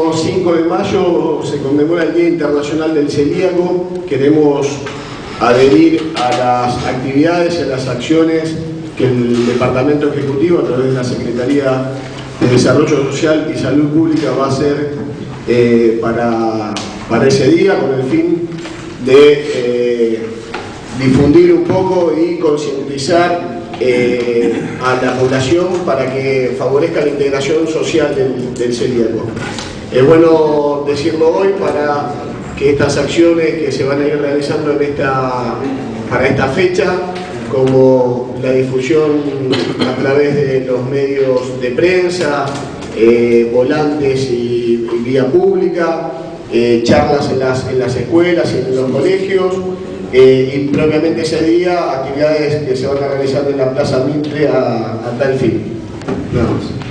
próximo 5 de mayo se conmemora el Día Internacional del Celíaco. Queremos adherir a las actividades y a las acciones que el Departamento Ejecutivo, a través de la Secretaría de Desarrollo Social y Salud Pública, va a hacer eh, para, para, ese día, con el fin de eh, difundir un poco y concientizar eh, a la población para que favorezca la integración social del, del celíaco. Es bueno decirlo hoy para que estas acciones que se van a ir realizando en esta, para esta fecha, como la difusión a través de los medios de prensa, eh, volantes y, vía pública, eh, charlas en las, en las escuelas y en los colegios, eh, y propiamente ese día actividades que se van a realizar en la Plaza Mitre a, a tal fin. Nada más.